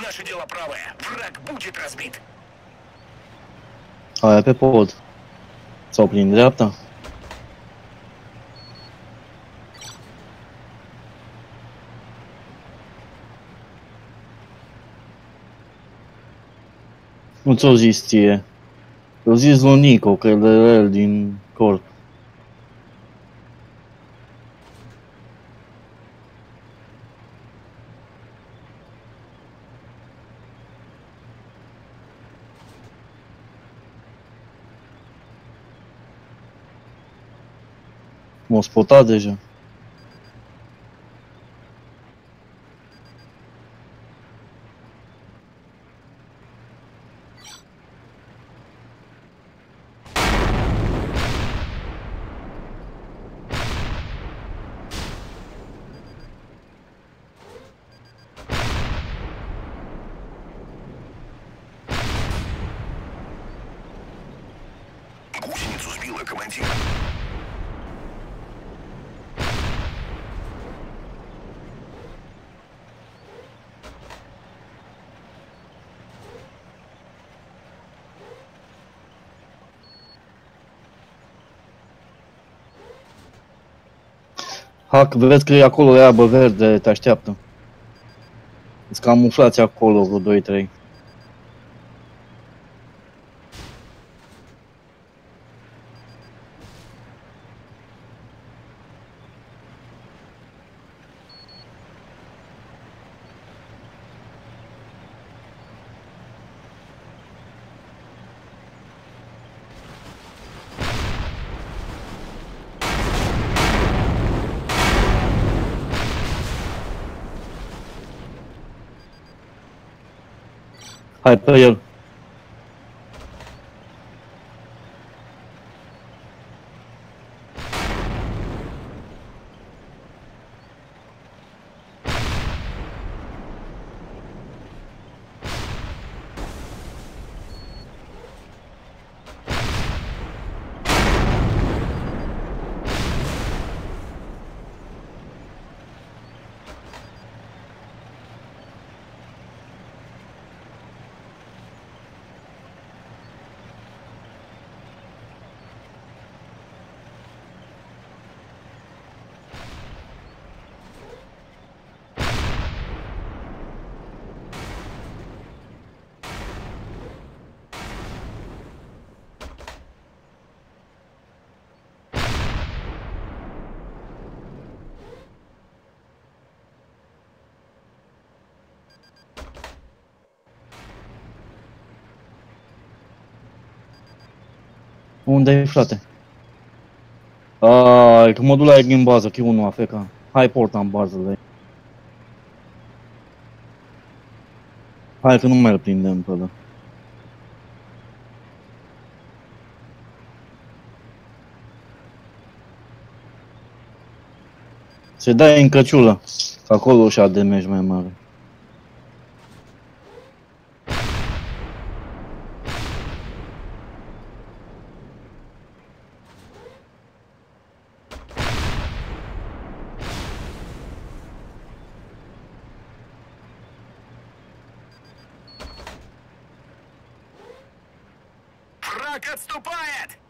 Наше дело правое. Враг будет разбит. Pe pod. Sau prin dreapta. Nu ți-o zis ție. Eu zis lui e corp. M-a spotat deja. Гусеницу сбила, командир. Hac, vezi că e acolo iarbă verde, te așteaptă. Îți camuflați acolo vreo 2-3. Phải. Unde e, frate? Ai, că modul ăla e din bază, Q1 AFK. Hai porta în bază de Hai că nu mai îl prindem pe ăla. Se dai în căciulă, că acolo și-a damage mai mare. Враг отступает!